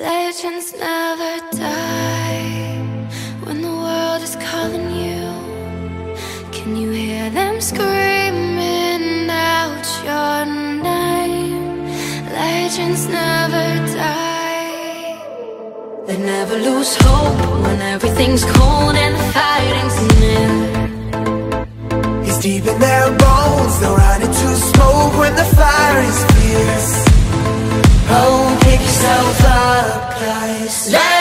Legends never die when the world is calling you. Can you hear them screaming out your name? Legends never die. They never lose hope when everything's cold and the fighting's near. It's deep in their bones, they'll run into smoke when the fire is fierce. Oh, pick yourself up, guys.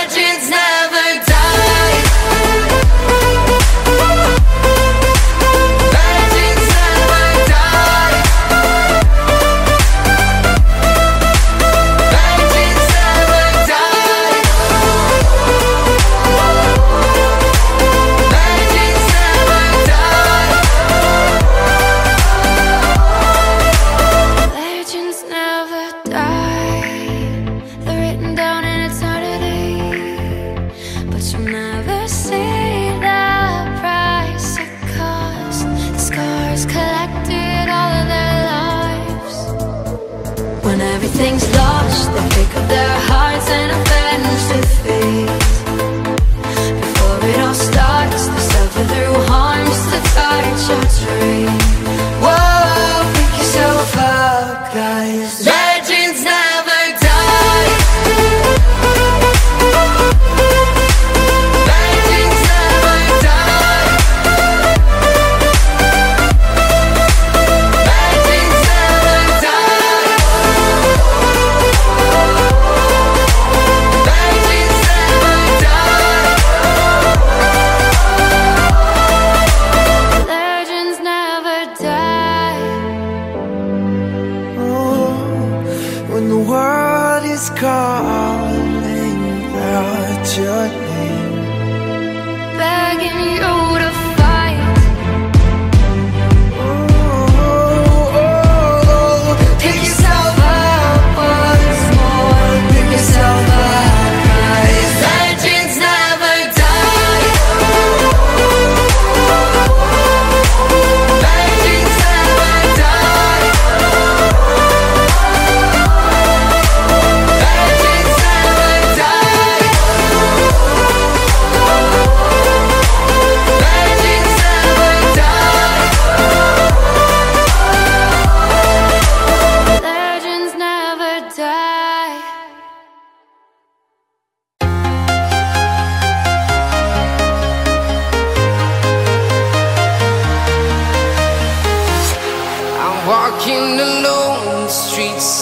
Everything's lost, world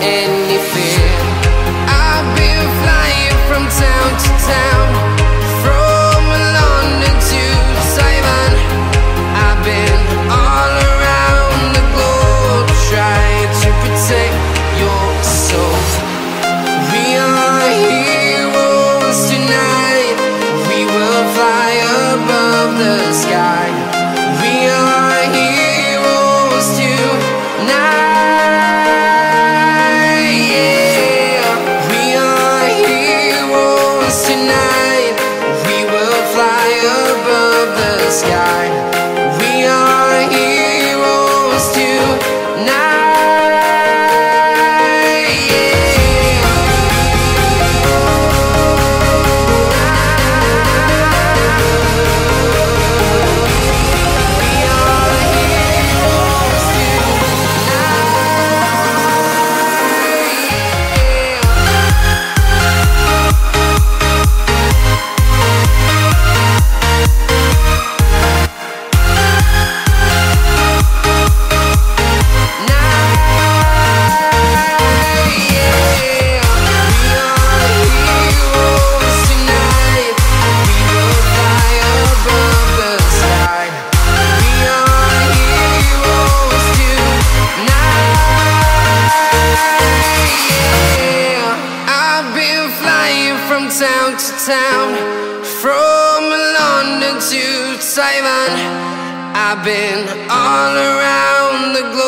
any fear. I've been flying from town to town, from London to Taiwan. I've been all around the globe trying to protect your soul. We are heroes tonight. We will fly above the sky. town to town, from London to Taiwan. I've been all around the globe.